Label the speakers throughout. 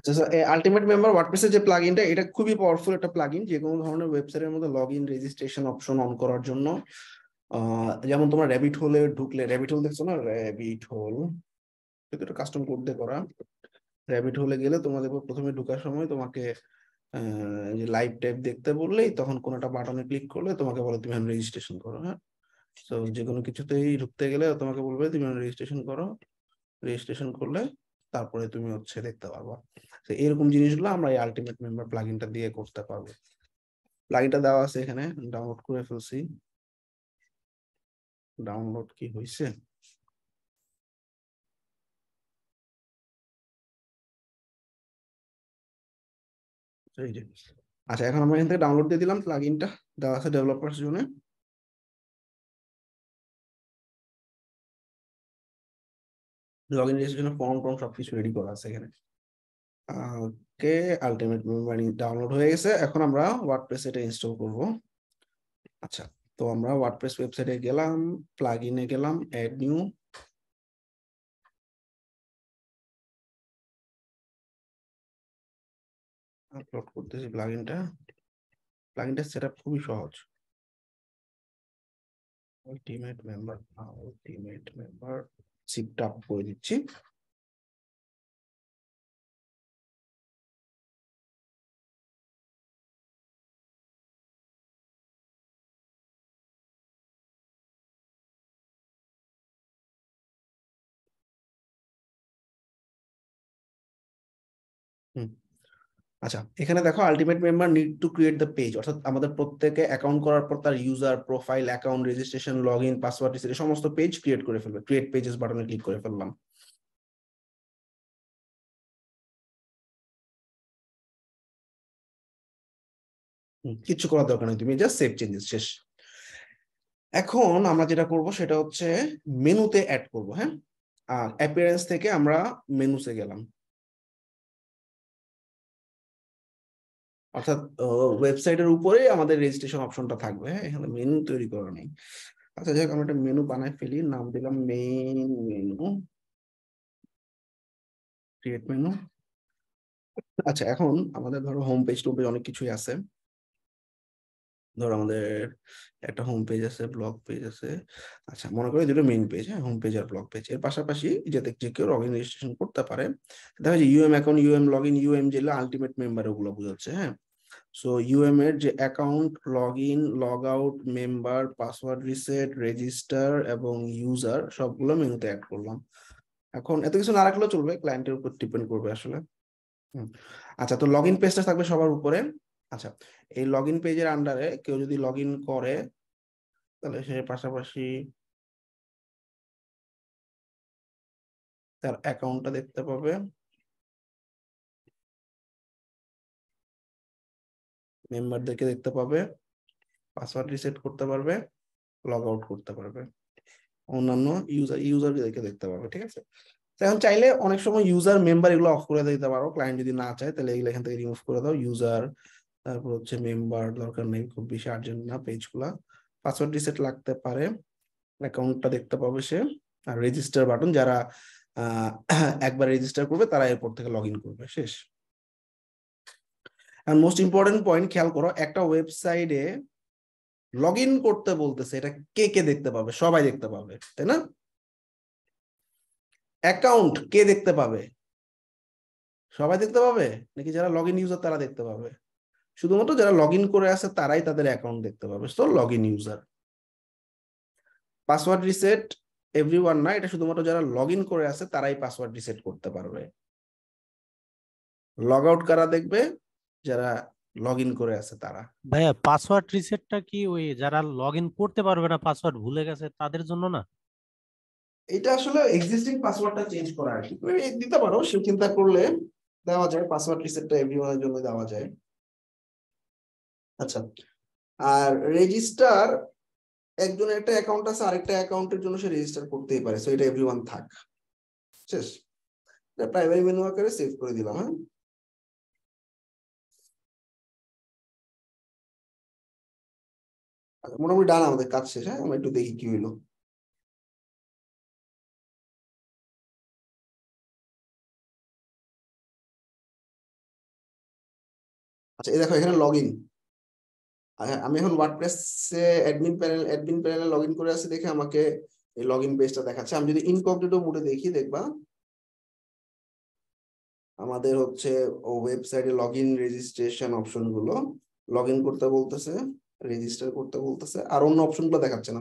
Speaker 1: আচ্ছা ultimate member ওয়ার্ডপ্রেসের যে প্লাগইনটা এটা খুবই পাওয়ারফুল একটা প্লাগইন যে কোনো ধরনের ওয়েবসাইটের মধ্যে log in registration option on করার জন্য। যেমন তোমরা র্যাবিট হোলে ঢুকলে র্যাবিট হোল দেখছ না? র্যাবিট হোল এটা কাস্টম কোড দিয়ে করা। র্যাবিট হোলে গেলে তোমাদের প্রথমে ঢোকার সময় তোমাকে যে লাইভ ট্যাব দেখতে বললেই তখন কোনো একটা বাটনে ক্লিক করলে তোমাকে বলে তুমি রেজিস্ট্রেশন করো হ্যাঁ? তো যে কোনো কিছুতেই ঢুকতে গেলে তোমাকে বলবে তুমি রেজিস্ট্রেশন করো। রেজিস্ট্রেশন করলে তারপরে তুমি হচ্ছে দেখতে পারবা। তো এরকম জিনিসগুলো আমরা এই আলটিমেট মেম্বার প্লাগইনটা দিয়ে করতে পারব। প্লাগইনটা দেওয়া আছে এখানে ডাউনলোড করে ফেলছি। ডাউনলোড কি হয়েছে আচ্ছা এখন আমরা এখান থেকে ডাউনলোড দিয়ে দিলাম প্লাগইনটা দেওয়া আছে ডেভেলপার্স জন্য। লগ ইন রেজিস্ট্রেশন ফর্ম টর্ম সবকিছু রেডি করা আছে এখানে। ওকে আলটিমেট মেম্বারিং ডাউনলোড হয়ে গেছে। এখন আমরা ওয়ার্ডপ্রেস এটা ইনস্টল করব। আচ্ছা তো আমরা ওয়ার্ডপ্রেস ওয়েবসাইটে গেলাম প্লাগইনে গেলাম অ্যাড নিউ আপলোড করতেছি প্লাগইনটা প্লাগইনটা সেটআপ খুবই সহজ। আলটিমেট মেম্বার আলটিমেট মেম্বার সিপটা আপ করে দিচ্ছি। হুম। আচ্ছা এখানে দেখো ultimate member need to create the page অর্থাৎ আমাদের প্রত্যেকে অ্যাকাউন্ট করার পর তার user profile account registration log in password সমস্ত পেজ ক্রিয়েট করে ফেলবে। ক্রিয়েট পেজেস বাটনে ক্লিক করে ফেললাম। কিচ্ছু করার দরকার নেই তুমি জাস্ট সেভ চেঞ্জেস শেষ। এখন আমরা যেটা করব সেটা হচ্ছে মেনুতে অ্যাড করব হ্যাঁ? আর অ্যাপিয়ারেন্স থেকে আমরা মেনুতে গেলাম। অর্থাৎ ওয়েবসাইটের উপরেই আমাদের রেজিস্ট্রেশন অপশনটা থাকবে। হ্যাঁ এখানে মেনু তৈরি করা নেই। আচ্ছা যাই হোক, আমরা একটা মেনু বানাই ফেলি। নাম দিলাম মেইন মেনু ক্রিয়েট মেনু আচ্ছা এখন আমাদের ধরো হোম পেজ টোম পেজ অনেক কিছুই আছে। ধরো আমাদের একটা হোম পেজ আছে ব্লগ পেজ আছে। আচ্ছা মনে করি দুটো মেইন পেজ হ্যাঁ হোম পেজ আর ব্লগ পেজ এর পাশাপাশি যাতে যে কেউ লগ ইন রেজিস্ট্রেশন করতে পারে, দেখা যায় UM account UM log in UM যেগুলো আলটিমেট মেম্বার ওগুলো বোঝাচ্ছে হ্যাঁ। সো ইউএম এর যে account log in log out member password reset register এবং ইউজার সবগুলো মেনুতে অ্যাড করলাম। এখন এত কিছু না রাখলেও চলবে ক্লায়েন্টের উপর ডিপেন্ড করবে আসলে। আচ্ছা তো লগ ইন পেজটা থাকবে সবার উপরে। আচ্ছা এই লগ ইন পেজের আন্ডারে কেউ যদি লগ ইন করে, তাহলে সে পাশাপাশি তার অ্যাকাউন্টটা দেখতে পাবে। মেম্বারদেরকে দেখতে পাবে পাসওয়ার্ড রিসেট করতে পারবে লগ আউট করতে পারবে। অন্যান্য ইউজার ইউজারদেরকে দেখতে পাবে, ঠিক আছে? এখন চাইলে অনেক সময় ইউজার মেম্বার এগুলো অফ করে দিতে পারো। ক্লায়েন্ট যদি না চায়, তাহলে এগুলো এখান থেকে রিমুভ করে দাও। ইউজার তারপর হচ্ছে মেম্বার দরকার নেই, খুব বেশি আর্জেন্ট না পেজগুলা পাসওয়ার্ড রিসেট লাগতে পারে অ্যাকাউন্টটা দেখতে পাবে সে। আর রেজিস্টার বাটন যারা একবার রেজিস্টার করবে, তারা এরপর থেকে লগ করবে, শেষ। আর মোস্ট ইম্পর্টেন্ট পয়েন্ট খেয়াল করো, একটা ওয়েবসাইটে লগ করতে বলতেছে, এটা কে কে দেখতে পাবে? সবাই দেখতে পাবে, তাই না? অ্যাকাউন্ট কে দেখতে পাবে? সবাই দেখতে পাবে? নাকি যারা লগ ইন ইউজার তারা দেখতে পাবে? শুধুমাত্র যারা লগ ইন করে আছে তারাই তাদের অ্যাকাউন্ট দেখতে পাবে। তো log user password reset every না এটা শুধুমাত্র যারা লগ করে আছে তারাই পাসওয়ার্ড রিসেট করতে পারবে। লগ আউট কারা দেখবে? যারা লগ করে আছে তারা।
Speaker 2: ভাইয়া পাসওয়ার্ড রিসেটটা কি ওই যারা লগ ইন করতে পারবে না পাসওয়ার্ড ভুলে গেছে তাদের জন্য না?
Speaker 1: এটা আসলে এক্সিস্টিং পাসওয়ার্ডটা চেঞ্জ করা আর কি। তুমি দিতে পারো সে চিন্তা করলে দেওয়া যায় পাসওয়ার্ড রিসেটটা এভরিওয়ানের জন্য দেওয়া যায়। আচ্ছা। আর রেজিস্টার একজনের একটা অ্যাকাউন্ট আছে আরেকটা অ্যাকাউন্টের জন্য সে রেজিস্টার করতেই পারে। সো এটা এভরিওয়ান থাক। শেষ। প্রাইমারি মেনু আকারে সেভ করে দিলাম হ্যাঁ? আচ্ছা, মোটামুটি ডান আমাদের কাজ শেষ হ্যাঁ? আমরা একটু দেখি কি হইল। আচ্ছা এই দেখো এখানে লগ ইন আমি এখন ওয়ার্ডপ্রেসে অ্যাডমিন প্যানেল অ্যাডমিন প্যানেলে লগ ইন করে আছি দেখে আমাকে এই লগ ইন পেজটা দেখাচ্ছে। আমি যদি ইনকগনিটো মোডে দেখি, দেখবা? আমাদের হচ্ছে ও ওয়েবসাইটে লগ ইন রেজিস্ট্রেশন অপশনগুলো লগ ইন করতে বলতেছে রেজিস্টার করতে বলতেছে, আর অন্য অপশনগুলো দেখাচ্ছে না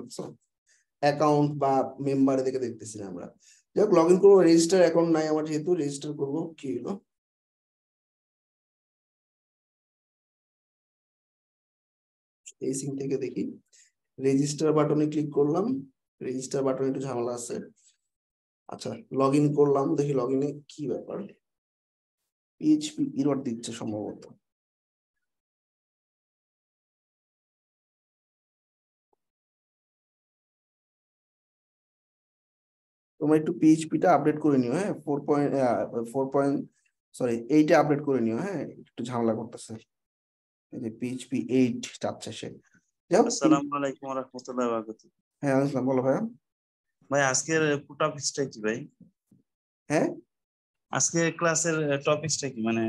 Speaker 1: অ্যাকাউন্ট বা মেম্বার দেখে দেখতেছি না আমরা। যাই হোক লগ ইন করব রেজিস্টার অ্যাকাউন্ট নাই, আমার যেহেতু রেজিস্টার করব, কি হলো এই সিং থেকে দেখি। রেজিস্টার বাটনে ক্লিক করলাম। রেজিস্টার বাটনে একটু ঝামেলা আছে। আচ্ছা লগ ইন করলাম। দেখি লগ ইনে কি ব্যাপার? পিএইচপি ইরর দিচ্ছে সম্ভবত। তোমরা একটু পিএইচপিটা আপডেট করে নিও হ্যাঁ? Four point four point sorry এইটা আপডেট করে নিও হ্যাঁ? একটু ঝামেলা করতেছে। এই যে পিএইচপি এইট চাচ্ছে সে
Speaker 3: আসসালামু আলাইকুম
Speaker 1: হ্যাঁ আসসালাম বলো ভাইয়া।
Speaker 3: ভাই আজকের টপিকসটা কি ভাই?
Speaker 1: হ্যাঁ?
Speaker 3: আজকে ক্লাসের টপিকসটা কি? মানে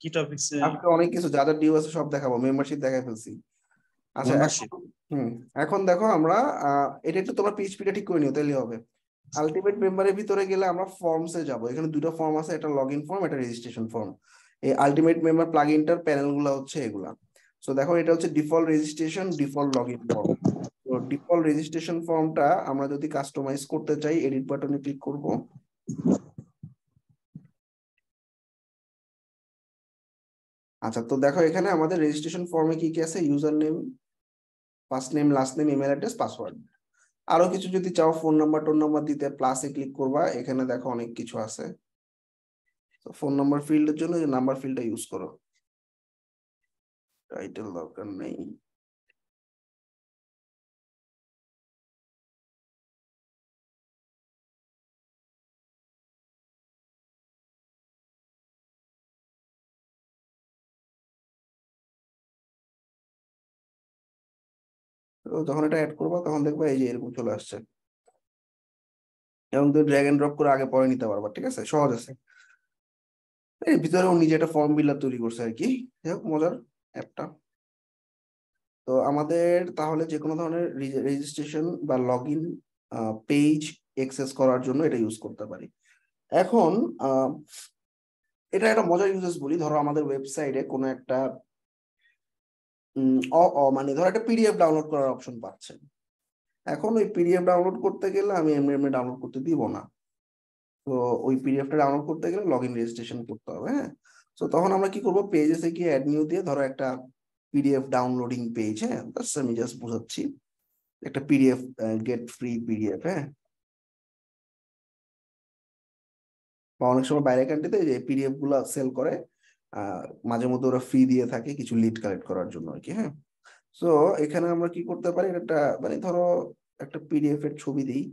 Speaker 3: কি টপিকস?
Speaker 1: আজকে অনেক কিছু যা যা ডিউ আছে সব দেখাবো মেম্বারশিপ দেখাই ফেলছি। আচ্ছা? এখন- হুম এখন দেখো আমরা এটা একটু তোমরা পিএইচপিটা ঠিক করে নিও তাহলে হবে। আলটিমেট মেম্বারের ভিতরে গেলে আমরা ফর্মসে যাব। এখানে দুটো ফর্ম আছে একটা লগ ইন ফর্ম একটা রেজিস্ট্রেশন ফর্ম এই আলটিমেট মেম্বার প্লাগ ইনটার প্যানেলগুলো হচ্ছে এগুলা। সো দেখো এটা হচ্ছে default registration default log in form তো ডিফল্ট রেজিস্ট্রেশন ফর্মটা আমরা যদি কাস্টমাইজ করতে চাই এডিট বাটনে ক্লিক করব। আচ্ছা তো দেখো এখানে আমাদের রেজিস্ট্রেশন ফর্মে কি কি আছে? User name first name last name email address password আরও কিছু যদি চাও ফোন নাম্বার টোন নাম্বার দিতে প্লাসে ক্লিক করবা। এখানে দেখো অনেক কিছু আছে। তো ফোন নাম্বার ফিল্ডের জন্য নাম্বার ফিল্ডটা ইউজ করো। টাইটেল দরকার নেই। যখন এটা অ্যাড করবা, তখন দেখবা এই যে এরকম চলে আসছে। এবং তুমি ড্র্যাগ এন্ড ড্রপ করে আগে পরে নিতে পারবা, ঠিক আছে? সহজ আছে। এর ভিতরেও নিজে একটা ফর্ম বিল্ডার তৈরি করছে আর কি মজার অ্যাপটা। তো আমাদের তাহলে যে কোনো ধরনের রেজিস্ট্রেশন বা লগ ইন পেজ এক্সেস করার জন্য এটা ইউজ করতে পারি। এখন এটা একটা মজার ইউজেস বলি। ধরো আমাদের ওয়েবসাইটে কোনো একটা মানে ধরো একটা পিডিএফ ডাউনলোড করার অপশন পাচ্ছেন। এখন ওই পিডিএফ ডাউনলোড করতে গেলে আমি এমনি এমনি ডাউনলোড করতে দিব না। তো ওই পিডিএফটা ডাউনলোড করতে গেলে লগ ইন রেজিস্ট্রেশন করতে হবে হ্যাঁ? তো তখন আমরা কি করব? পেজে গিয়ে অ্যাড নিউ দিয়ে ধরো একটা পিডিএফ ডাউনলোডিং পেজ হ্যাঁ? আমি জাস্ট বোঝাচ্ছি। একটা পিডিএফ গেট ফ্রি পিডিএফ হ্যাঁ? বা অনেক সময় বাইরে কান্ট্রিতে যে পিডিএফগুলা সেল করে মাঝে মধ্যে ওরা ফ্রি দিয়ে থাকে কিছু লিড কালেক্ট করার জন্য আর কি হ্যাঁ? সো এখানে আমরা কি করতে পারি? একটা মানে ধরো একটা পিডিএফ এর ছবি দিই।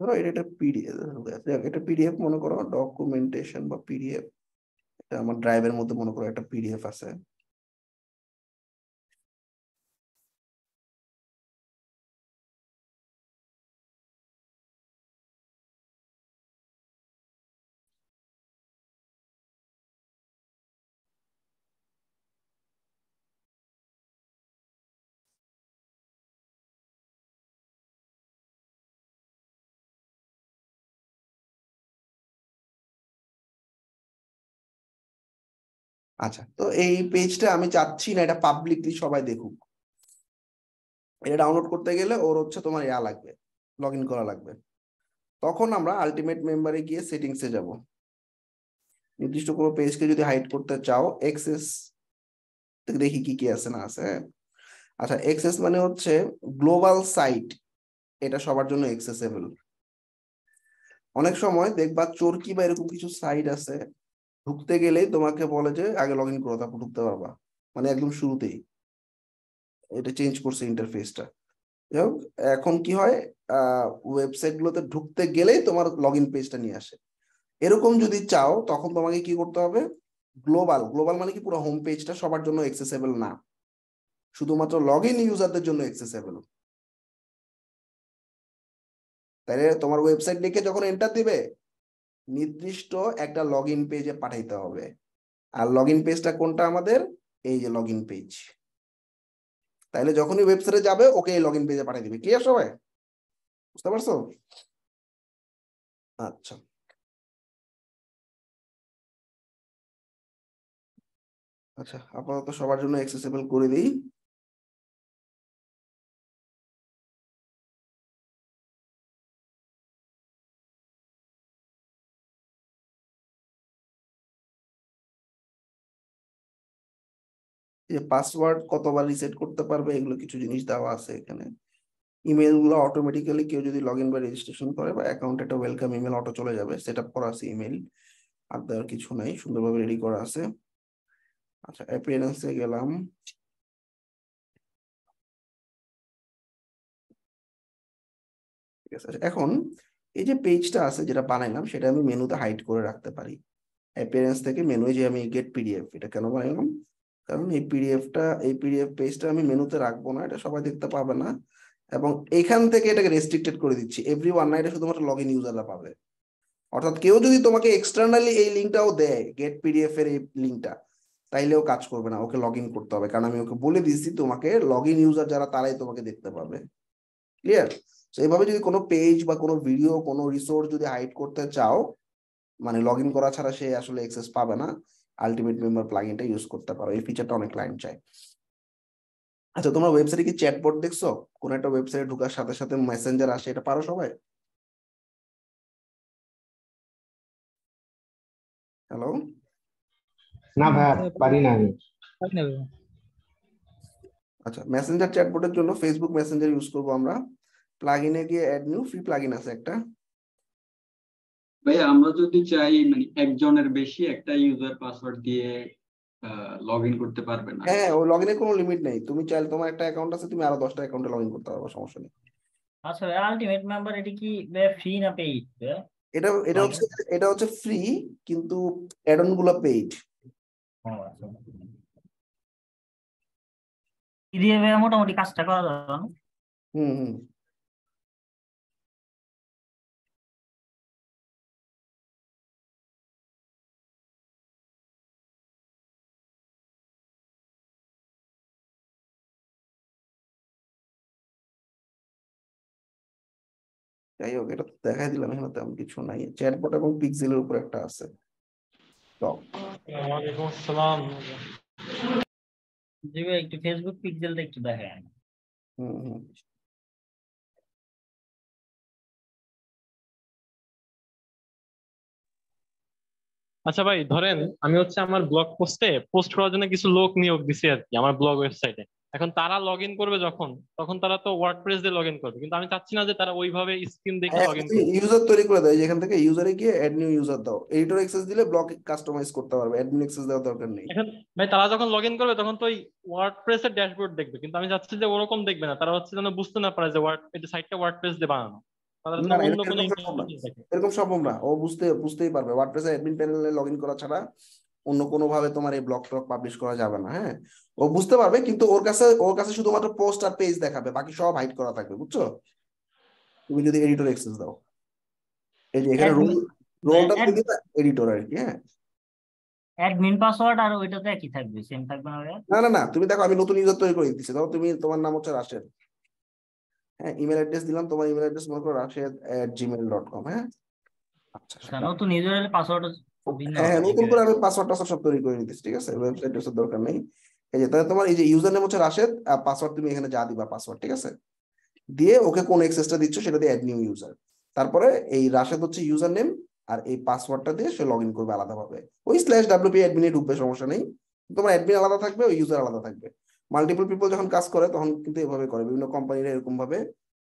Speaker 1: ধরো এটা একটা পিডিএফ এটা পিডিএফ মনে করো ডকুমেন্টেশন বা পিডিএফ এটা আমার ড্রাইভের মধ্যে মনে করো একটা পিডিএফ আছে। আচ্ছা তো এই পেজটা আমি চাচ্ছি না এটা পাবলিকলি সবাই দেখুক। এটা ডাউনলোড করতে গেলে ওর হচ্ছে তোমার ইয়া লাগবে লগ করা লাগবে। তখন আমরা আলটিমেট মেম্বারে গিয়ে সেটিংসে যাব। নির্দিষ্ট কোনো পেজকে যদি হাইড করতে চাও এক্সেস দেখি কি কি আছে, না আছে হ্যাঁ? আচ্ছা এক্সেস মানে হচ্ছে গ্লোবাল সাইট এটা সবার জন্য এক্সেসেবল অনেক সময় দেখবা চোরকি বা এরকম কিছু সাইট আছে ঢুকতে গেলেই তোমাকে বলে যে, আগে লগ ইন করো, তারপর ঢুকতে পারবা। মানে একদম শুরুতেই। এটা চেঞ্জ করছে ইন্টারফেসটা যাই এখন কি হয়? ওয়েবসাইট গুলোতে ঢুকতে গেলেই তোমার লগ ইন পেজটা নিয়ে আসে। এরকম যদি চাও, তখন তোমাকে কি করতে হবে? গ্লোবাল গ্লোবাল মানে কি? পুরো হোম পেজটা সবার জন্য এক্সেসেবল না। শুধুমাত্র লগ ইন ইউজারদের জন্য এক্সেসেবল তাহলে তোমার ওয়েবসাইট লিখে যখন এন্টার দিবে নির্দিষ্ট একটা লগ ইন পেজে পাঠাইতে হবে। আর লগ ইন পেজটা কোনটা আমাদের? এই যে লগ ইন পেজ তাইলে যখনই ওয়েবসাইটে যাবে, ওকে এই লগ ইন পেজে পাঠিয়ে দিবে। ক্লিয়ার সবাই? বুঝতে পারছ? আচ্ছা। আচ্ছা আপাতত সবার জন্য অ্যাক্সেসিবল করে দিই। যে পাসওয়ার্ড কতবার রিসেট করতে পারবে এগুলো কিছু জিনিস দেওয়া আছে এখানে। ইমেলগুলো অটোমেটিক্যালি কেউ যদি লগ ইন বা রেজিস্ট্রেশন করে বা অ্যাকাউন্টে একটা ওয়েলকাম ইমেল অটো চলে যাবে সেট আপ করা আছে ইমেল আর দেওয়ার কিছু নাই সুন্দরভাবে রেডি করা আছে। আচ্ছা অ্যাপিয়ারেন্সে গেলাম। ঠিক আছে আচ্ছা, এখন এই যে পেজটা আছে যেটা বানাইলাম সেটা আমি মেনুতে হাইড করে রাখতে পারি। অ্যাপিয়ারেন্স থেকে মেনু যে আমি গেট পিডিএফ এটা কেন বানাইলাম? কারণ এই পিডিএফটা এই পিডিএফ পেজটা আমি মেনুতে রাখব না, এটা সবাই দেখতে পাবে না। এবং এখান থেকে এটাকে রেস্ট্রিক্টেড করে দিচ্ছি। এভরি ওয়ান নাইটে শুধুমাত্র লগ ইন ইউজাররা পাবে। অর্থাৎ কেউ যদি তোমাকে এক্সটার্নালি এই লিঙ্কটাও দেয় গেট পিডিএফ এর এই লিঙ্কটা তাইলেও কাজ করবে না। ওকে লগ ইন করতে হবে। কারণ আমি ওকে বলে দিচ্ছি তোমাকে লগ ইন ইউজার যারা, তারাই তোমাকে দেখতে পাবে। ক্লিয়ার তো এইভাবে যদি কোনো পেজ বা কোনো ভিডিও কোনো রিসোর্স যদি হাইড করতে চাও মানে লগ ইন করা ছাড়া সে আসলে অ্যাক্সেস পাবে না। আলটিমেট মেম্বার প্লাগইনটা ইউজ করতে পারো। এই ফিচারটা অনেক ক্লায়েন্ট চায়। আচ্ছা তোমরা ওয়েবসাইটে কি চ্যাটবট দেখছ? কোন একটা ওয়েবসাইটে ঢোকার সাথে সাথে মেসেঞ্জার আসে এটা পারো সবাই? হ্যালো
Speaker 4: না ভাই পারি না আমি।
Speaker 1: আচ্ছা মেসেঞ্জার চ্যাটবটের জন্য ফেসবুক মেসেঞ্জার ইউজ করব আমরা। প্লাগইনে গিয়ে অ্যাড নিউ ফ্রি প্লাগইন আছে একটা।
Speaker 5: ভাই আমরা যদি চাই মানে একজনের বেশি একটা ইউজার পাসওয়ার্ড দিয়ে লগ ইন করতে পারবে না।
Speaker 1: হ্যাঁ ওই লগইনের কোনো লিমিট নেই। তুমি চাইলে তোমার একটা অ্যাকাউন্ট আছে তুমি আরও দশটা অ্যাকাউন্টে লগ ইন করতে পারবে সমস্যা নেই।
Speaker 6: আচ্ছা আলটিমেট মেম্বার এটা কি ফ্রি না পেইড
Speaker 1: এটা এটা হচ্ছে এটা হচ্ছে ফ্রি কিন্তু অ্যাডনগুলো পেইড
Speaker 6: দিয়ে মোটামুটি কাজটা করা যাবে
Speaker 1: হুম হুম। যাই হোক এটা তো দেখাই দিলাম এখানে তেমন কিছু নাই। চ্যাটবট এবং পিক্সেলের উপর একটা আছে। টপ
Speaker 7: ওয়ালাইকুম আসসালাম।
Speaker 6: জি ভাই একটু ফেসবুক পিক্সেলটা একটু
Speaker 1: হুম হুম।
Speaker 7: আচ্ছা ভাই ধরেন আমি হচ্ছে আমার ব্লগ পোস্টে পোস্ট করার জন্য কিছু লোক নিয়োগ দিছি আর কি আমার ব্লগ ওয়েবসাইটে এখন তারা লগ ইন করবে যখন তখন তারা তো ওয়ার্ডপ্রেস দিয়ে লগ ইন করবে। কিন্তু আমি চাচ্ছি না যে তারা ওইভাবে স্ক্রিন দেখে লগ ইন করবে।
Speaker 1: ইউজার তৈরি করে দেয় যেখান থেকে ইউজারে গিয়ে অ্যাড নিউ ইউজার দাও। এডিটর অ্যাক্সেস দিলে ব্লক কাস্টমাইজ করতে পারবে অ্যাডমিন অ্যাক্সেস দেওয়ার দরকার নেই।
Speaker 7: এখন ভাই তারা যখন লগ ইন করবে তখন তো ওই ওয়ার্ডপ্রেস এর ড্যাশবোর্ড দেখবে। কিন্তু আমি চাচ্ছি যে ওরকম দেখবে না তারা হচ্ছে যেন বুঝতে না পারে যে ওয়ার্ড এটা সাইটটা ওয়ার্ডপ্রেস দিয়ে বানানো।
Speaker 1: এরকম সম্ভব না। ও বুঝতে বুঝতেই পারবে। ওয়ার্ডপ্রেসে অ্যাডমিন প্যানেলে লগ ইন করা ছাড়া অন্য কোনো ভাবে তোমার এই ব্লগ টক পাবলিশ করা যাবে না হ্যাঁ? ও বুঝতে পারবে কিন্তু ওর কাছে ওর কাছে শুধুমাত্র পোস্ট আর পেজ দেখাবে বাকি সব হাইড করা থাকবে বুঝছ? তুমি যদি এডিটর অ্যাক্সেস দাও। এই যে এখানে রোল রোলটা দিবে এডিটর আর কি হ্যাঁ?
Speaker 6: অ্যাডমিন পাসওয়ার্ড আর ওইটাতে একই থাকবে সেম থাকবে না?
Speaker 1: না না না তুমি দেখো আমি নতুন ইউজার তৈরি করে দিচ্ছি ধরো তুমি তোমার নাম হচ্ছে রাশেদ। হ্যাঁ ইমেল অ্যাড্রেস দিলাম তোমার ইমেল অ্যাড্রেস মনে করো Rashed at Gmail dot com হ্যাঁ? আচ্ছা
Speaker 6: আচ্ছা নতুন ইউজারের পাসওয়ার্ড
Speaker 1: হ্যাঁ হ্যাঁ নতুন করে আমি পাসওয়ার্ড টাসওয়ার্ড সব তৈরি করে নিতেছি ঠিক আছে? ওয়েবসাইট এর দরকার নেই। এই যে তাহলে তোমার এই যে ইউজার নেম হচ্ছে রাশেদ আর পাসওয়ার্ড তুমি এখানে যা দিবা পাসওয়ার্ড ঠিক আছে? দিয়ে ওকে কোন অ্যাক্সেসটা দিচ্ছ সেটা দিয়ে অ্যাড নিউ ইউজার তারপরে এই রাশেদ হচ্ছে ইউজার নেম আর এই পাসওয়ার্ডটা দিয়ে সে লগ ইন করবে আলাদাভাবে। ওই স্ল্যাশ ডাব্লিউপি অ্যাডমিনে ঢুকবে সমস্যা নেই। তোমার অ্যাডমিন আলাদা থাকবে ওই ইউজার আলাদা থাকবে। মাল্টিপল পিপল যখন কাজ করে তখন কিন্তু এভাবে করে। বিভিন্ন কোম্পানিরা এরকম ভাবে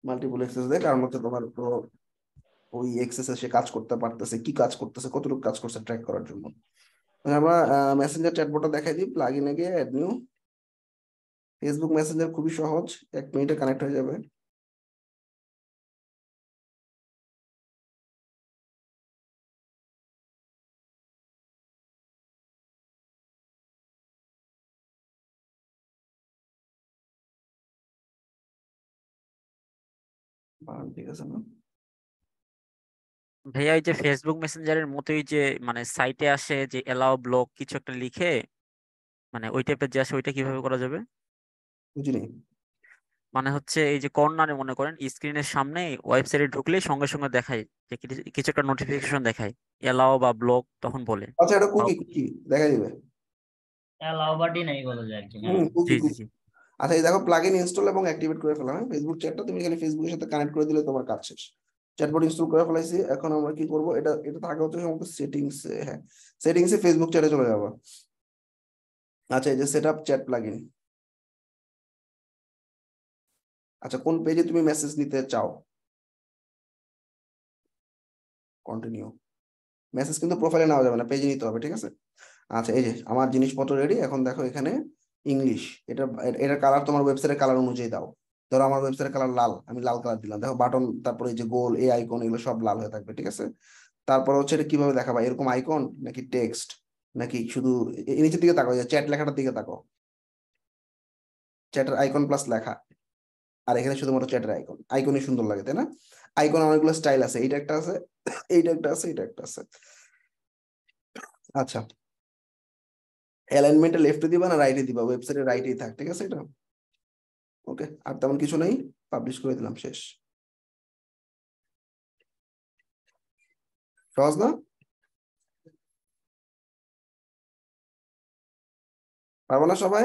Speaker 1: মাল্টিপল অ্যাক্সেস দেয়। কারণ হচ্ছে তোমার ওই অ্যাক্সেসে সে কাজ করতে পারতেছে, কি কাজ করতেছে, কতটুকু কাজ করছে ট্র্যাক করার জন্য। আমরা মেসেঞ্জার চ্যাটবটটা দেখাই দিই প্লাগ ইনে গিয়ে অ্যাড নিউ ফেসবুক মেসেঞ্জার খুবই সহজ, এক মিনিটে কানেক্ট হয়ে যাবে। ঠিক আছে না।
Speaker 8: ভাইয়া ওই যে ফেসবুক মেসেঞ্জারের মতোই যে মানে সাইটে আসে যে এলাও ব্লক কিছু একটা লিখে মানে ওই টাইপের যে আসে ওইটা কীভাবে করা যাবে?
Speaker 1: বুঝিনি।
Speaker 8: মানে হচ্ছে এই যে কর্নারে মনে করেন স্ক্রিনের সামনে ওয়েবসাইটে ঢুকলে সঙ্গে সঙ্গে দেখায় যে কিছু- একটা নোটিফিকেশন দেখায় এলাও বা ব্লক তখন বলে।
Speaker 1: আচ্ছা এটা কুকি কুকি দেখা দিবে?
Speaker 6: অ্যালাউ বা ডিনাই বলা যায় আর কি হ্যাঁ।
Speaker 1: কুকি
Speaker 8: জি জি
Speaker 1: আচ্ছা এই দেখো প্লাগইন ইনস্টল এবং অ্যাক্টিভেট করে ফেলা হ্যাঁ? ফেসবুক চ্যাটটা তুমি এখানে ফেসবুকের সাথে কানেক্ট করে দিলে তোমার কাজ শেষ। চ্যাটবট ইনস্টল করে ফেলাইছি, এখন আমরা কি করব? এটা এটা থাকে হচ্ছে সম্ভবত সেটিংস হ্যাঁ। সেটিংস ফেসবুক চ্যাটে চলে যাব। আচ্ছা এই যে সেটআপ চ্যাট প্লাগইন আচ্ছা কোন পেজে তুমি মেসেজ নিতে চাও? কন্টিনিউ মেসেজ কিন্তু প্রোফাইলে নেওয়া যাবে না পেজে নিতে হবে, ঠিক আছে? আচ্ছা এই যে আমার জিনিসপত্র রেডি এখন দেখো এখানে ইংলিশ এটা এটার কালার তোমার ওয়েবসাইটের কালার অনুযায়ী দাও। ধরো আমার ওয়েবসাইটের কালার লাল, আমি লাল কালার দিলাম। দেখো বাটন তারপরে এই যে গোল এই আইকন এগুলো সব লাল হয়ে থাকবে, ঠিক আছে? তারপর হচ্ছে এটা কীভাবে দেখাবা? এরকম আইকন নাকি টেক্সট নাকি শুধু নিচের দিকে তাকাও চ্যাট লেখাটার দিকে তাকাও। চ্যাটের আইকন প্লাস লেখা। আর এখানে শুধুমাত্র চ্যাটের আইকন আইকনই সুন্দর লাগে, তাই না? আইকন অনেকগুলো স্টাইল আছে। এইটা একটা আছে, এইটা একটা আছে, এইটা একটা আছে। আচ্ছা। অ্যালাইনমেন্টে লেফটে দিবা না রাইটে দিবা? ওয়েবসাইটে রাইটেই থাক, ঠিক আছে এটা? ওকে আর তেমন কিছু নেই পাবলিশ করে দিলাম শেষ। সহজ না? পারব না সবাই?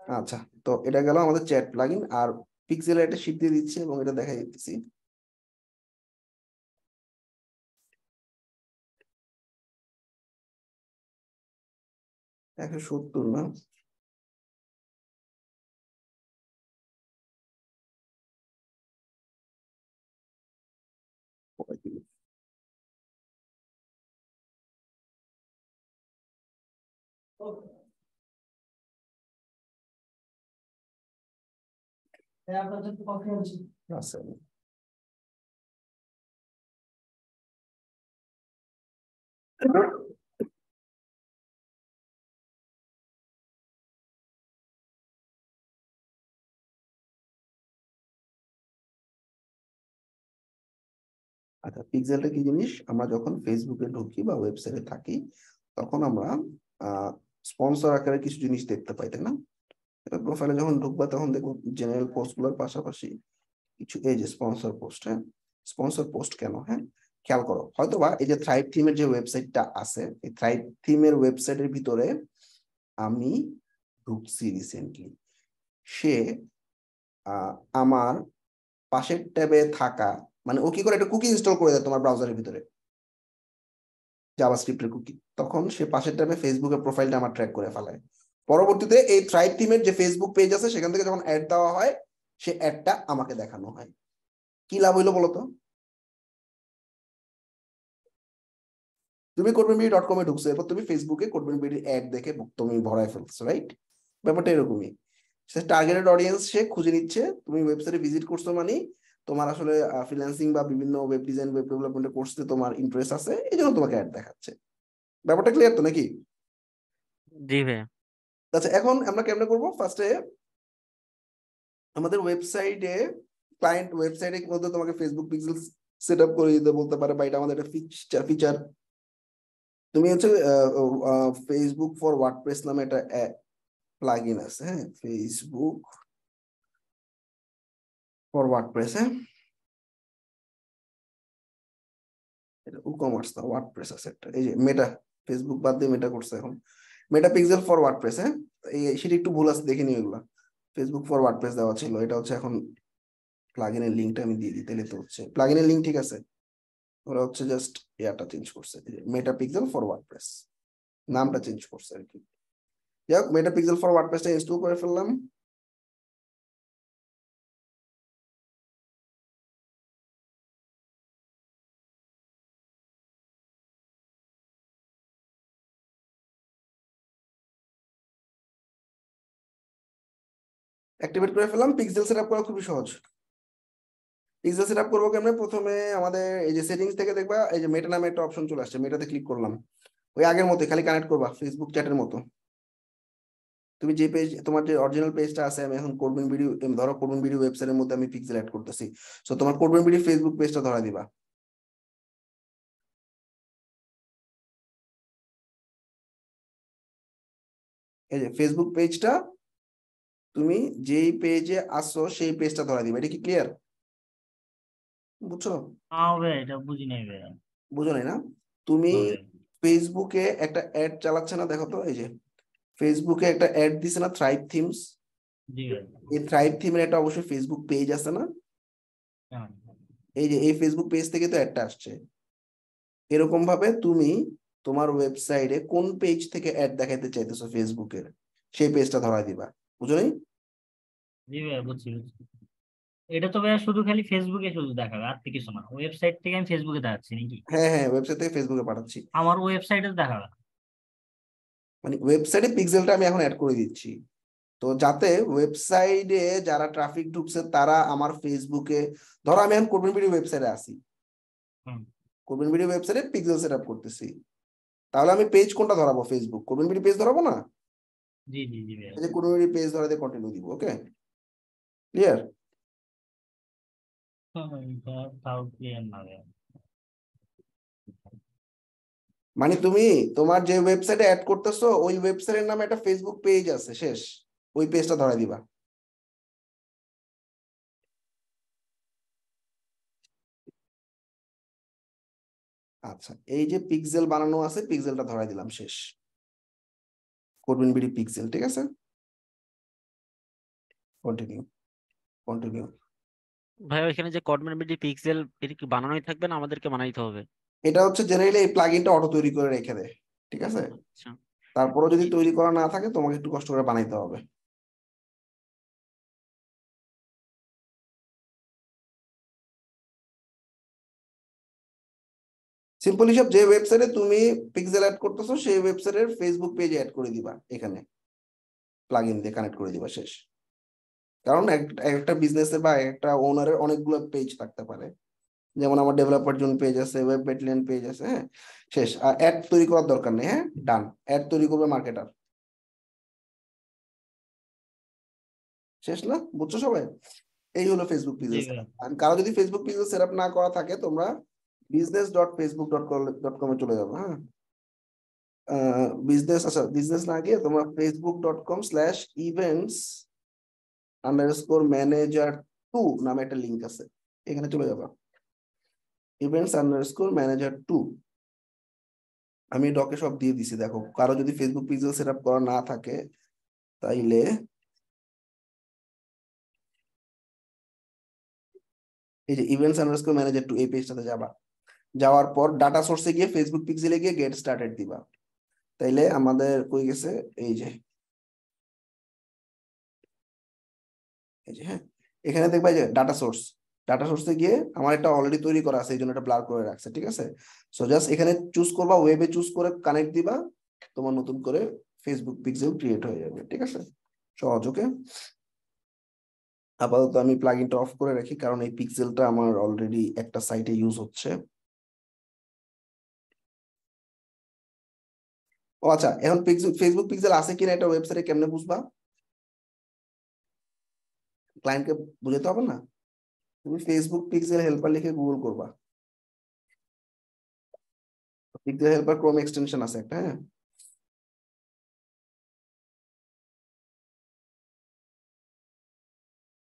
Speaker 1: আচ্ছা তো এটা গেল আমাদের চ্যাট প্লাগইন আর পিক্সেলের একটা শীট দিয়ে দিচ্ছি এবং এটা দেখাই দিচ্ছি একশো সত্তর না? আছে আচ্ছা পিক্সেলটা কি জিনিস? আমরা যখন ফেসবুকে ঢুকি বা ওয়েবসাইটে থাকি, তখন আমরা স্পন্সর আকারে কিছু জিনিস দেখতে পাই, তাই না? প্রোফাইলে যখন ঢুকবা, তখন দেখব জেনারেল পোস্টগুলোর পাশাপাশি কিছু এই যে স্পন্সর পোস্ট হ্যাঁ? স্পন্সর পোস্ট কেন হ্যাঁ? খেয়াল করো, হয়তোবা এই যে থ্রাইভ থিমের যে ওয়েবসাইটটা আছে, এই থ্রাইভ থিমের ওয়েবসাইটের ভিতরে আমি ঢুকছি রিসেন্টলি সে আমার পাশের ট্যাবে থাকা মানে ও কি করে একটা কুকি ইনস্টল করে দেয় তোমার ব্রাউজারের ভিতরে? জাভাস্ক্রিপ্টের কুকি তখন সে পাশের ট্যাবে ফেসবুকের প্রোফাইলটা আমার ট্র্যাক করে ফেলায়। পরবর্তীতে এই থ্রাইভ টিমের যে ফেসবুক পেজ আছে, সেখান থেকে যখন অ্যাড দেওয়া হয়, সে অ্যাডটা আমাকে দেখানো হয়। কি লাভ হইল বলো তো? তুমি কোডবেন বিডি ডট কমে ঢুকছো, এরপর তুমি ফেসবুকে কোডবেন বিডি অ্যাড দেখে তুমি ভরায় ফেলছো রাইট ব্যাপারটা এরকমই। সে টার্গেটেড অডিয়েন্স সে খুঁজে নিচ্ছে, তুমি ওয়েবসাইটে ভিজিট করছ মানে তোমার আসলে ফ্রিল্যান্সিং বা বিভিন্ন ওয়েব ডিজাইন ওয়েব ডেভেলপমেন্টের কোর্সে তোমার ইন্টারেস্ট আছে, এই জন্য তোমাকে অ্যাড দেখাচ্ছে। ব্যাপারটা ক্লিয়ার তো নাকি?
Speaker 8: জি ভাইয়া।
Speaker 1: আচ্ছা এখন আমরা কেমনে করব? ফার্স্টে আমাদের ওয়েবসাইটে ক্লায়েন্ট ওয়েবসাইটের মধ্যে তোমাকে ফেসবুক পিক্সেল সেট আপ করে দিতে বলতে পারে বা এটা আমাদের একটা ফিচার তুমি হচ্ছে ফেসবুক ফর ওয়ার্ডপ্রেস নামে একটা প্লাগ ইন আছে হ্যাঁ? ফেসবুক ফর ওয়ার্ডপ্রেস হ্যাঁ? এটা ই-কমার্স না ওয়ার্ডপ্রেস আছে একটা। এই যে মেটা ফেসবুক বাদ দিয়ে মেটা করছে এখন। মেটা পিক্সেল ফর ওয়ার্ডপ্রেস হ্যাঁ সেটা একটু ভুল আছে, দেখে নিই ওগুলো ফেসবুক ফর ওয়ার্ডপ্রেস দেওয়া ছিল, এটা হচ্ছে এখন প্লাগইনের লিঙ্কটা আমি দিয়ে দিই, তাহলে তো হচ্ছে প্লাগইনের লিঙ্ক ঠিক আছে। ওরা হচ্ছে জাস্ট ইয়াটা চেঞ্জ করছে মেটাপিক্সেল ফর ওয়ার্ডপ্রেস নামটা চেঞ্জ করছে আর কি। যাই হোক মেটাপিক্সেল ফর ওয়ার্ডপ্রেসটা ইনস্টল করে ফেললাম। অ্যাক্টিভেট করে ফেললাম পিক্সেল সেটআপ করা খুবই সহজ। পিক্সেল সেটআপ করব কেমনে? প্রথমে আমাদের এই যে সেটিংস থেকে দেখবা, এই যে মেটা নামে একটা অপশন চলে আসছে মেটাতে ক্লিক করলাম। ওই আগের মতো খালি কানেক্ট করবা ফেসবুক চ্যাটের মতো। তুমি যে পেজ তোমার যে অরিজিনাল পেজটা আছে, আমি এখন করবেন ভিডিও ধরো করবেন ভিডিও ওয়েবসাইটের মধ্যে আমি পিক্সেল অ্যাড করতেছি। সো তোমার করবেন ভিডিও ফেসবুক পেজটা ধরা দিবা। এই যে ফেসবুক পেজটা তুমি যেই পেজে আসছো সেই পেজটা ধরা দিবা। এটা কি ক্লিয়ার বুঝছ?
Speaker 6: এটা বুঝি নাই ভাই
Speaker 1: বুঝো নাই না? তুমি ফেসবুকে একটা অ্যাড চালাচ্ছে না দেখো তো এই যে। ফেসবুকে একটা অ্যাড দিছে না থ্রাইভ থিমস এই থ্রাইভ থিমের একটা অবশ্যই ফেসবুক পেজ আছে না?
Speaker 6: হ্যাঁ।
Speaker 1: এই যে এই ফেসবুক পেজ থেকে তো অ্যাডটা আসছে। এরকম ভাবে তুমি তোমার ওয়েবসাইটে কোন পেজ থেকে অ্যাড দেখাইতে চাইতেছো ফেসবুকের সেই পেজটা ধরা দিবা। বুঝো নাই?
Speaker 6: জি ভাই বুঝছি বুঝছি। এটা তো ভাই শুধু খালি ফেসবুকে শুধু দেখাবে আর কিছু না। ওয়েবসাইট থেকে আমি ফেসবুকে দেখাচ্ছি নাকি?
Speaker 1: হ্যাঁ হ্যাঁ ওয়েবসাইট থেকে ফেসবুকে পাঠাচ্ছি।
Speaker 6: আমার ওয়েবসাইটে দেখাবে।
Speaker 1: মানে ওয়েবসাইটে পিক্সেলটা আমি এখন অ্যাড করে দিচ্ছি। তো যাতে ওয়েবসাইটে যারা ট্রাফিক ঢুকছে তারা আমার ফেসবুকে ধরো আমি এখন কোরবান ভিডিও ওয়েবসাইটে আসি। কোরবান ভিডিও ওয়েবসাইটে পিক্সেল সেট আপ করতেছি। তাহলে আমি পেজ কোনটা ধরাবো ফেসবুক কোরবান ভিডিও পেজ ধরাবো না?
Speaker 6: জি জি জি
Speaker 1: পেজ ধরাতে কন্টিনিউ দিব ওকে ক্লিয়ার মানে তুমি তোমার যে ওয়েবসাইটে অ্যাড করতেছো ওই ওয়েবসাইটের নামে একটা ফেসবুক পেজ আছে শেষ। ওই পেজটা ধরা দিবা। আচ্ছা এই যে পিক্সেল বানানো আছে পিক্সেলটা ধরাই দিলাম শেষ। করবেন বিডি পিক্সেল ঠিক আছে? কন্টিনিউ কন্টিনিউ
Speaker 8: ভাই এখানে যে কডমেন বিডি পিক্সেল এটা কি বানানোই থাকবে না আমাদেরকে বানাইতে হবে?
Speaker 1: এটা হচ্ছে জেনারেলি এই প্লাগইনটা অটো তৈরি করে রেখে দেয় ঠিক আছে?
Speaker 8: আচ্ছা।
Speaker 1: তারপরে যদি তৈরি করা না থাকে তোমাকে একটু কষ্ট করে বানাইতে হবে। সিম্পল হিসাব যে ওয়েবসাইটে তুমি পিক্সেল অ্যাড করতেছো সেই ওয়েবসাইটের ফেসবুক পেজে অ্যাড করে দিবা এখানে। প্লাগইন দিয়ে কানেক্ট করে দিবা শেষ। কারণ এক- একটা বিজনেসের বা একটা ওনারের অনেকগুলো পেজ থাকতে পারে। যেমন আমার ডেভেলপার জন্য পেজ আছে ওয়েব ব্যাটেলিয়ান পেজ আছে হ্যাঁ? শেষ। আর অ্যাড তৈরি করার দরকার নেই হ্যাঁ? ডান অ্যাড তৈরি করবে মার্কেটার শেষ না? বুঝছ সবাই? এই হলো ফেসবুক
Speaker 6: জি
Speaker 1: বিজনেস কারও যদি ফেসবুক পেজ সেট না করা থাকে তোমরা বিজনেস ডট ফেসবুক ডট চলে যাব হ্যাঁ? বিজনেস আচ্ছা বিজনেস না গিয়ে তোমরা Facebook dot com slash events underscore manager two নামে একটা লিঙ্ক আছে, এখানে চলে যাবা। ইভেন্টস আন্ডারস্কোর ম্যানেজার টু আমি ডকে সব দিয়ে দিছি, দেখো, কারও যদি ফেসবুক পেজ সেট আপ করা না থাকে, তাইলে এই যে ইভেন্টস আন্ডারস্কোর ম্যানেজার টু এই পেজটাতে যাবা। যাওয়ার পর ডাটা সোর্সে গিয়ে ফেসবুক পিক্সেলে গিয়ে গেট স্টার্টেড দিবা। তাইলে আমাদের কই গেছে? এই যে। এই যে হ্যাঁ? এখানে দেখবা যে ডাটা সোর্স ডাটা সোর্সে গিয়ে আমার একটা অলরেডি তৈরি করা আছে, এই জন্য এটা ব্লার করে রাখছে, ঠিক আছে? সো জাস্ট এখানে চুজ করবা ওয়েবে চুজ করে কানেক্ট দিবা, তোমার নতুন করে ফেসবুক পিক্সেল ক্রিয়েট হয়ে যাবে, ঠিক আছে? সহজ ওকে আপাতত আমি প্লাগইনটা অফ করে রাখি, কারণ এই পিক্সেলটা আমার অলরেডি একটা সাইটে ইউজ হচ্ছে। ও আচ্ছা এখন ফেসবুক পিক্সেল আছে কিনা এটা ওয়েবসাইটে কেমনে বুঝবা? ক্লায়েন্টকে বুঝাতে হবে না? তুমি ফেসবুক পিক্সেল হেল্পার লিখে গুগল করবা। পিক্সেল হেল্পার ক্রোম এক্সটেনশন আছে একটা হ্যাঁ?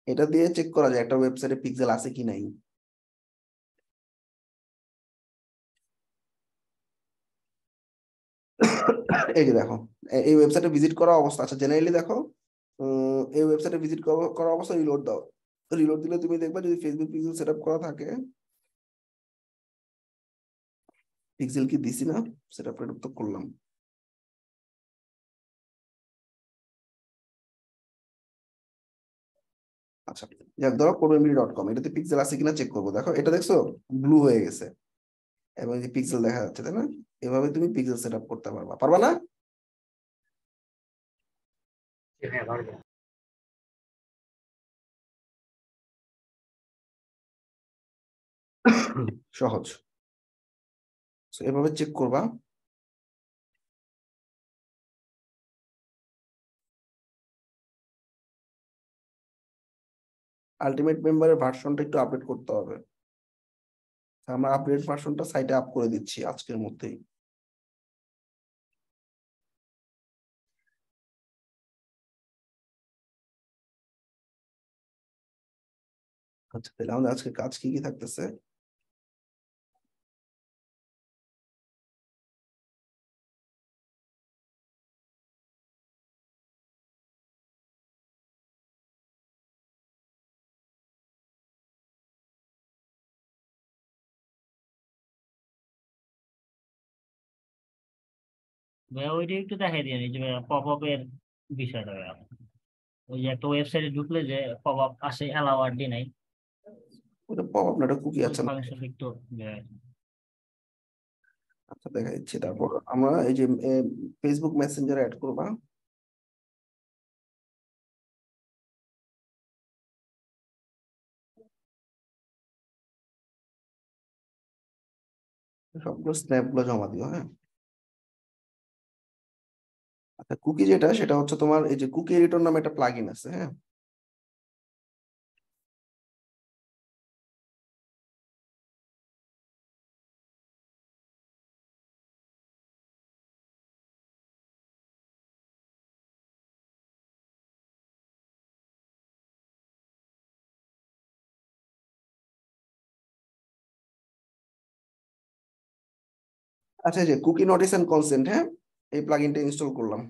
Speaker 1: এটা দিয়ে চেক করা যায় একটা ওয়েবসাইটে পিক্সেল আছে কি নাই। এই যে দেখো এই ওয়েবসাইটে ভিজিট করা অবস্থা আচ্ছা জেনারেলি দেখো এই ওয়েবসাইটে ভিজিট করা অবস্থা রিলোড দাও। রিলোড দিলে তুমি দেখবা যদি ফেসবুক পিক্সেল সেট আপ করা থাকে পিক্সেল কি দিছি না সেট আপ তো করলাম। আচ্ছা যাক ধরো কোরবেনবিডি ডট কম এটাতে পিক্সেল আছে কিনা চেক করব। দেখো, এটা দেখছ ব্লু হয়ে গেছে। এবং যে পিক্সেল দেখা যাচ্ছে তাই না? এভাবে তুমি পিক্সেল সেট আপ করতে পারবা। পারবা না?
Speaker 6: হ্যাঁ,
Speaker 1: সহজ। এভাবে চেক করবা। আলটিমেট মেম্বারের ভার্সনটা একটু আপডেট করতে হবে। আমরা আপডেট ভার্সনটা সাইটে আপ করে দিচ্ছি আজকের মধ্যেই। আচ্ছা তাহলে আমাদের আজকে কাজ কি কি থাকতেছে?
Speaker 6: ওইটা একটু দেখাই দিয়ে যে পপ আপ এর বিষয়টা ওই যে একটা ওয়েবসাইটে ঢুকলে যে পপ আপ আসে অ্যালাউ আর ডিনাই
Speaker 1: ওটা পপ আপ না এটা কুকি আছে
Speaker 6: ফাংশন একটু
Speaker 1: আচ্ছা দেখা দিচ্ছি। তারপর আমরা এই যে ফেসবুক মেসেঞ্জার অ্যাড করবা সবগুলো স্ন্যাপগুলো জমা দিও হ্যাঁ? কুকি যেটা, সেটা হচ্ছে তোমার এই যে কুকি এডিটর নামে একটা প্লাগইন আছে হ্যাঁ? আচ্ছা যে কুকি নোটিস এন্ড কনসেন্ট হ্যাঁ? এই প্লাগইনটা ইনস্টল করলাম।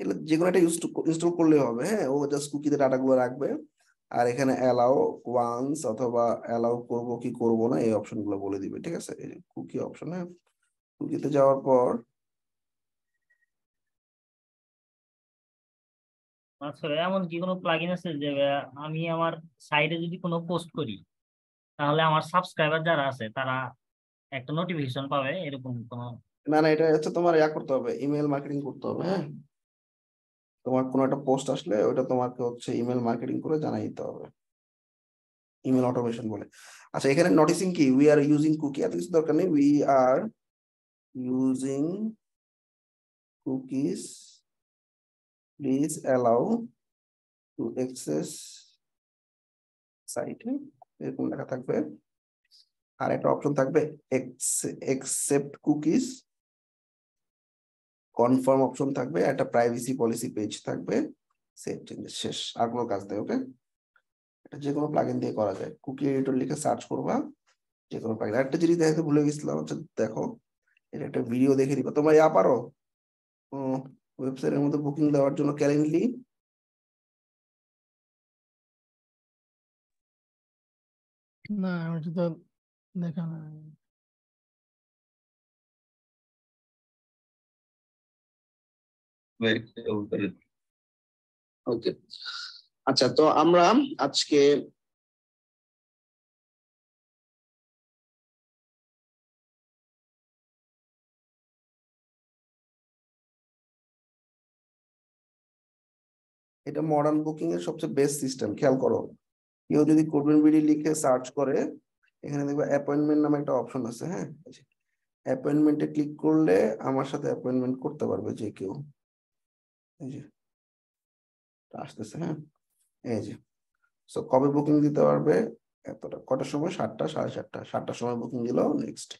Speaker 1: এগুলো যে কোনো একটা ইনস্টল করলে হবে হ্যাঁ? ও জাস্ট কুকিতে ডাটাগুলো রাখবে আর এখানে অ্যালাউ ওয়ান্স অথবা অ্যালাউ করব কি করব না এই অপশনগুলো বলে দিবে ঠিক আছে? কুকি অপশন হ্যাঁ? কুকিতে যাওয়ার পর
Speaker 6: আচ্ছা এমন কি কোনো প্লাগইন আছে যে আমি আমার সাইটে যদি কোনো পোস্ট করি তাহলে আমার সাবস্ক্রাইবার যারা আছে তারা একটা নোটিফিকেশন পাবে এরকম কোনো
Speaker 1: না না এটা হচ্ছে তোমার ইয়া করতে হবে ইমেল মার্কেটিং করতে হবে হ্যাঁ? তোমার কোনো একটা পোস্ট আসলে ওটা তোমাকে হচ্ছে ইমেল মার্কেটিং করে জানাই দিতে হবে। ইমেল অটোমেশন বলে। আচ্ছা এখানে নোটিসিং কি? উই আর ইউজিং কুকি এত কিছু দরকার নেই। We are using cookies please allow to access site এরকম লেখা থাকবে। আর একটা অপশন থাকবে একসেপ্ট কুকিজ কনফার্ম অপশন থাকবে, একটা প্রাইভেসি পলিসি পেজ থাকবে সেভ চেঞ্জেস শেষ, আর কোনো কাজ নেই ওকে এটা যে কোনো প্লাগইন দিয়ে করা যায়। কুকি এডিটর লিখে সার্চ করবা যে কোনো প্লাগইন একটা জিনিস দেখাতে ভুলে গেছিলাম হচ্ছে দেখো, এটা একটা ভিডিও দেখে দিবা। তোমরা ইয়া পারো ওয়েবসাইটের মধ্যে বুকিং দেওয়ার জন্য ক্যালেন্ডলি
Speaker 9: না আমি তো দেখা নাই।
Speaker 1: আচ্ছা তো আমরা আজকে এটা মডার্ন বুকিং এর সবচেয়ে বেস্ট সিস্টেম খেয়াল করো। কেউ যদি করবেন বিডি লিখে সার্চ করে, এখানে দেখবে অ্যাপয়েন্টমেন্ট নামে একটা অপশন আছে হ্যাঁ? অ্যাপয়েন্টমেন্টে ক্লিক করলে আমার সাথে অ্যাপয়েন্টমেন্ট করতে পারবে যে কেউ। হ্যাঁ? এই যে সো কবে বুকিং দিতে পারবে? এতটা, কটার সময়? সাতটা, সাড়ে সাতটা। সাতটার সময় বুকিং দিল নেক্সট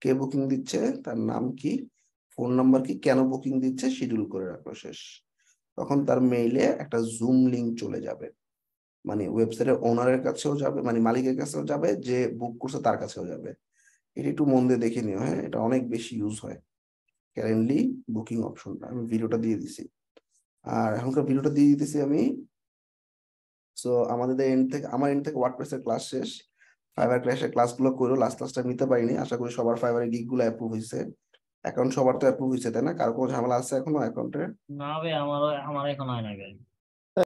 Speaker 1: কে বুকিং দিচ্ছে? তার নাম কি? ফোন নাম্বার কি? কেন বুকিং দিচ্ছে? শিডিউল করে রাখল শেষ। তখন তার মেইলে একটা জুম লিংক চলে যাবে। মানে ওয়েবসাইটের ওনারের কাছেও যাবে মানে মালিকের কাছেও যাবে, যে বুক করছে তার কাছেও যাবে। এটা একটু মন দিয়ে দেখে নিও হ্যাঁ? এটা অনেক বেশি ইউজ হয়। ক্যারেন্টলি বুকিং অপশনটা আমি ভিডিওটা দিয়ে দিছি। আর এখনকার ভিডিওটা দিয়ে দিতেছি আমি। সো আমাদের এন্ড থেকে, আমার এন্ড থেকে ওয়ার্ডপ্রেসের ক্লাস শেষ। ফাইবার ক্লাসের ক্লাসগুলো করো লাস্ট ক্লাসটা নিতে পারিনি। আশা করি সবার ফাইবারের গিকগুলো অ্যাপ্রুভ হয়েছে অ্যাকাউন্ট সবার তো অ্যাপ্রুভ হয়েছে তাই না? কারও কোনো ঝামেলা আছে এখনও অ্যাকাউন্টে
Speaker 6: না ভাই আমার আমার এখন হয় না ভাই।